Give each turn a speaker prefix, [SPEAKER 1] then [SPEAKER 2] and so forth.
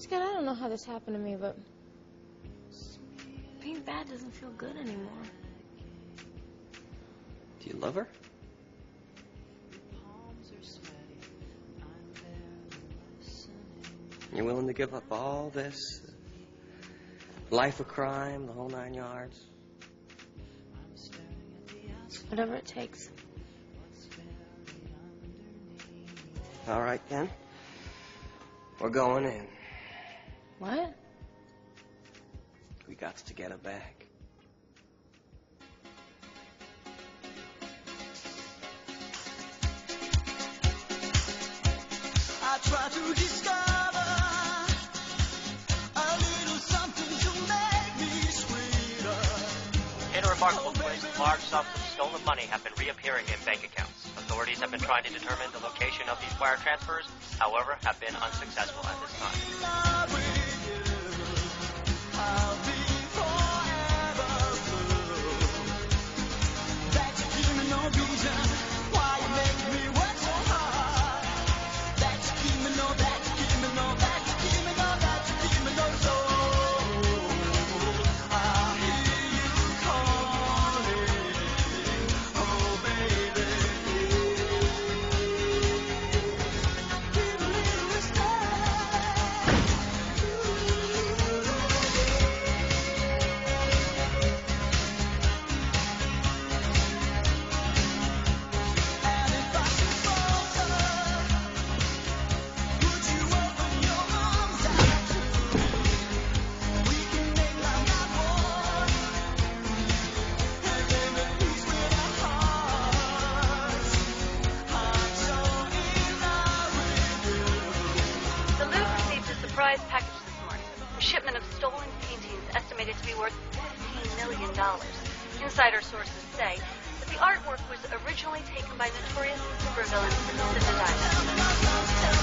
[SPEAKER 1] Scott, I don't know how this happened to me, but being bad doesn't feel good anymore.
[SPEAKER 2] Do you love her? You're willing to give up all this? Life of crime, the whole nine yards?
[SPEAKER 1] Whatever it takes.
[SPEAKER 2] All right, then. We're going in.
[SPEAKER 1] What?
[SPEAKER 2] We got to get her back.
[SPEAKER 3] I try to discover a little something to make me sweeter.
[SPEAKER 4] In a remarkable oh, twist, large sums of stolen money have been reappearing in bank accounts. Authorities have been trying to determine the location of these wire transfers, however, have been unsuccessful at this time.
[SPEAKER 5] worth $15 million, Insider sources say that the artwork was originally taken by notorious supervillain the.